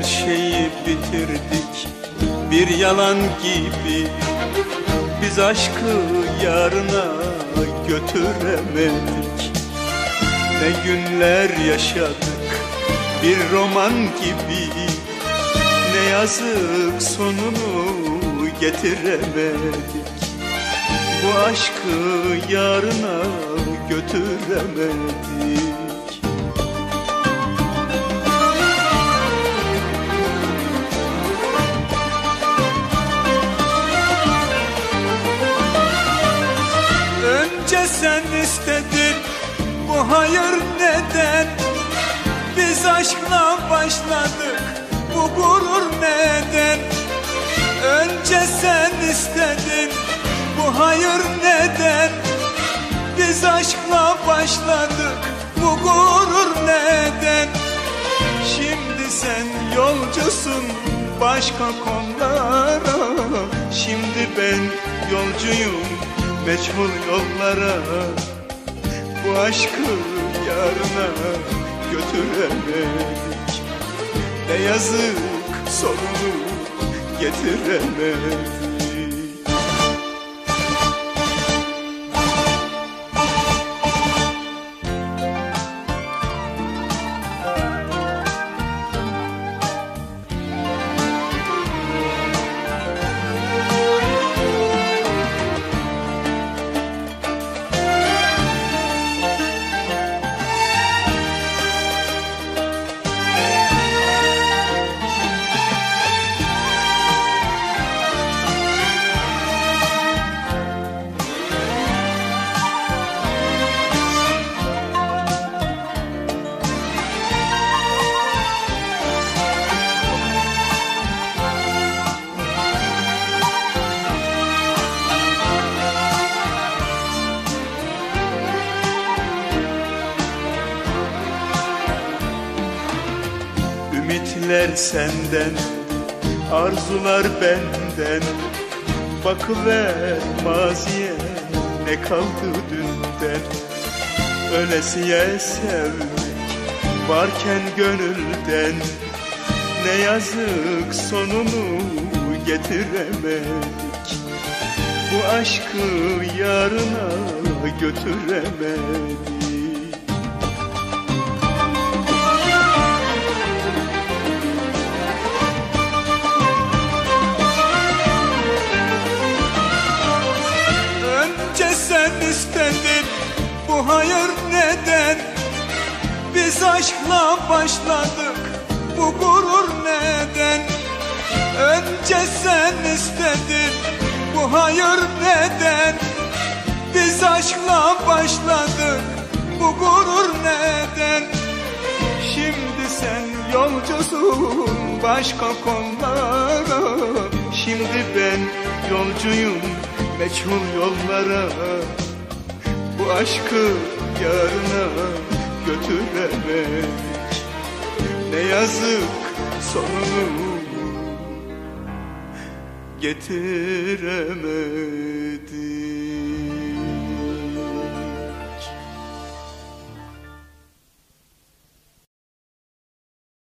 Her şeyi bitirdik. Bir yalan gibi Biz aşkı yarına götüremedik. Ne günler yaşadık bir roman gibi Ne yazık sonunu getiremedik. Bu aşkı yarına götüremedik sen istedin bu hayır neden? Biz aşkla başladık bu gurur neden? Önce sen istedin bu hayır neden? Biz aşkla başladık bu gurur neden? Şimdi sen yolcusun başka konulara. Şimdi ben yolcuyum meçhul yollara Bu aşkı yarına götüremedik Ne yazık sonunu getiremedik Ümitler senden, arzular benden. Bakıver maziye ne kaldı dünden? Ölesiye sevmek varken gönülden. Ne yazık sonunu getiremedik. Bu aşkı yarına götüremedik bu hayır neden? Biz aşkla başladık bu gurur neden? Önce sen istedin bu hayır neden? Biz aşkla başladık bu gurur neden? Şimdi sen yolcusun başka konulara. Şimdi ben yolcuyum meçhul yollara Bu aşkı yarına götüremedik Ne yazık sonunu getiremedik